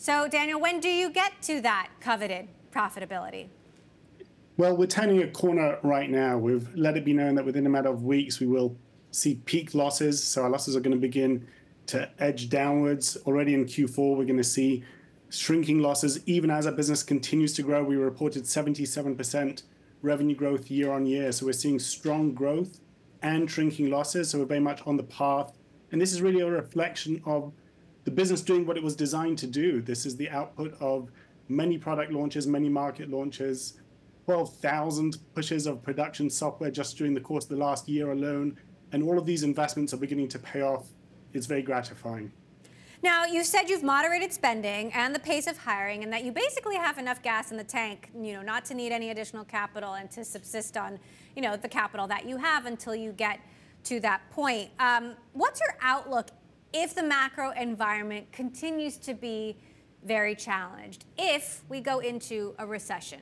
So, Daniel, when do you get to that coveted profitability? Well, we're turning a corner right now. We've let it be known that within a matter of weeks we will see peak losses. So our losses are going to begin to edge downwards. Already in Q4, we're going to see shrinking losses. Even as our business continues to grow, we reported 77% revenue growth year on year. So we're seeing strong growth and shrinking losses. So we're very much on the path. And this is really a reflection of the business doing what it was designed to do. This is the output of many product launches, many market launches, 12,000 pushes of production software just during the course of the last year alone. And all of these investments are beginning to pay off. It's very gratifying. Now, you said you've moderated spending and the pace of hiring, and that you basically have enough gas in the tank, you know, not to need any additional capital and to subsist on, you know, the capital that you have until you get to that point. Um, what's your outlook if the macro environment continues to be very challenged, if we go into a recession?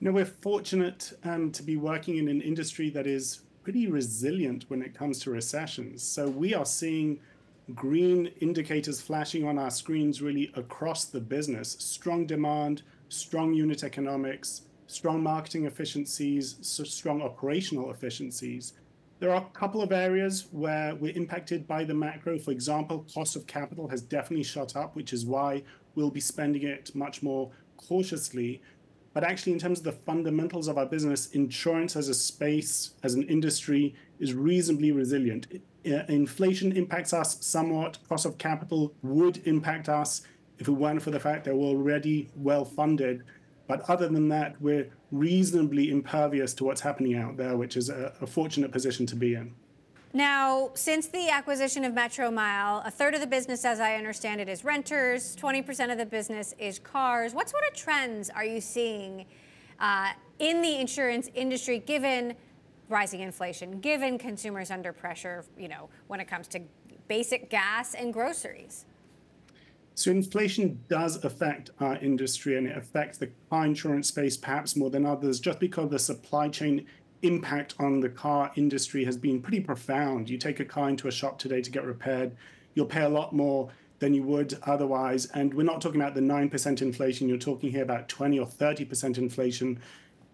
You know, we're fortunate um, to be working in an industry that is pretty resilient when it comes to recessions. So we are seeing green indicators flashing on our screens really across the business. Strong demand, strong unit economics, strong marketing efficiencies, strong operational efficiencies. There are a couple of areas where we're impacted by the macro. For example, cost of capital has definitely shot up, which is why we'll be spending it much more cautiously. But actually, in terms of the fundamentals of our business, insurance as a space, as an industry, is reasonably resilient. Uh, inflation impacts us somewhat. Cost of capital would impact us if it weren't for the fact that we're already well funded. But other than that, we're reasonably impervious to what's happening out there, which is a, a fortunate position to be in. Now, since the acquisition of Metromile, a third of the business, as I understand it, is renters, 20% of the business is cars. What sort of trends are you seeing uh, in the insurance industry given rising inflation, given consumers under pressure, you know, when it comes to basic gas and groceries? So inflation does affect our industry and it affects the car insurance space perhaps more than others just because the supply chain impact on the car industry has been pretty profound. You take a car into a shop today to get repaired, you'll pay a lot more than you would otherwise. And we're not talking about the 9% inflation, you're talking here about 20 or 30% inflation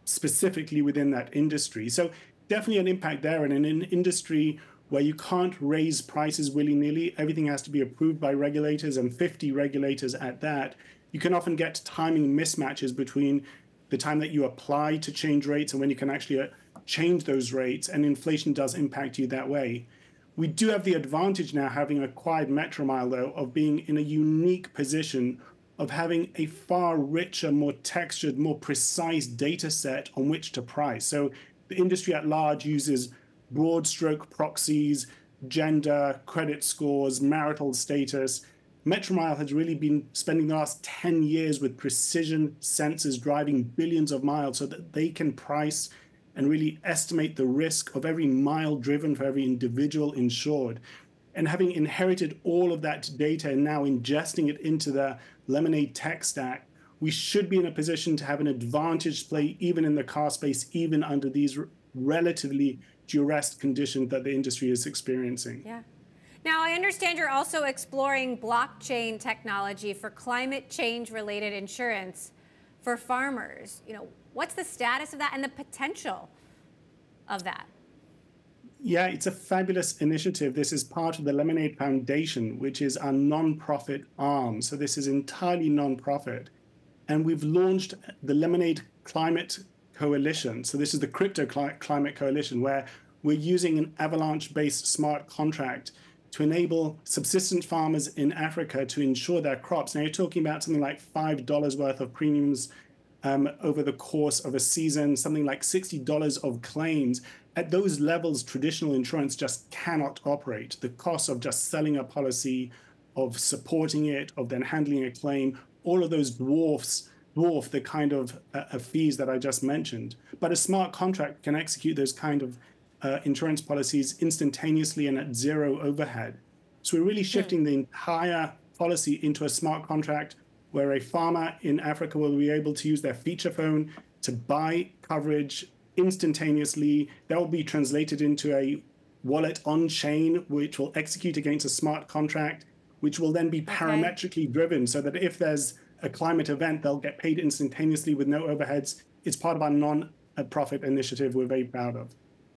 specifically within that industry. So definitely an impact there. And in an industry where you can't raise prices willy nilly, everything has to be approved by regulators and 50 regulators at that. You can often get timing mismatches between the time that you apply to change rates and when you can actually uh, change those rates, and inflation does impact you that way. We do have the advantage now, having acquired Metromile, though, of being in a unique position of having a far richer, more textured, more precise data set on which to price. So the industry at large uses broad stroke proxies, gender, credit scores, marital status. Metromile has really been spending the last 10 years with precision sensors driving billions of miles so that they can price and really estimate the risk of every mile driven for every individual insured. And having inherited all of that data and now ingesting it into the Lemonade tech stack, we should be in a position to have an advantage play even in the car space, even under these relatively duress conditions that the industry is experiencing. Yeah. Now, I understand you're also exploring blockchain technology for climate change related insurance for farmers. You know, What's the status of that and the potential of that? Yeah, it's a fabulous initiative. This is part of the Lemonade Foundation, which is our non-profit arm. So this is entirely non-profit. And we've launched the Lemonade Climate Coalition. So this is the Crypto Climate Coalition, where we're using an avalanche-based smart contract to enable subsistence farmers in Africa to insure their crops. Now you're talking about something like $5 worth of premiums um, over the course of a season, something like $60 of claims. At those levels, traditional insurance just cannot operate. The cost of just selling a policy, of supporting it, of then handling a claim, all of those dwarfs dwarf the kind of uh, fees that I just mentioned. But a smart contract can execute those kind of uh, insurance policies instantaneously and at zero overhead. So we're really hmm. shifting the entire policy into a smart contract where a farmer in Africa will be able to use their feature phone to buy coverage instantaneously. That will be translated into a wallet on chain, which will execute against a smart contract. which will then be parametrically driven so that if there's a climate event, they'll get paid instantaneously with no overheads. It's part of our non profit initiative we're very proud of.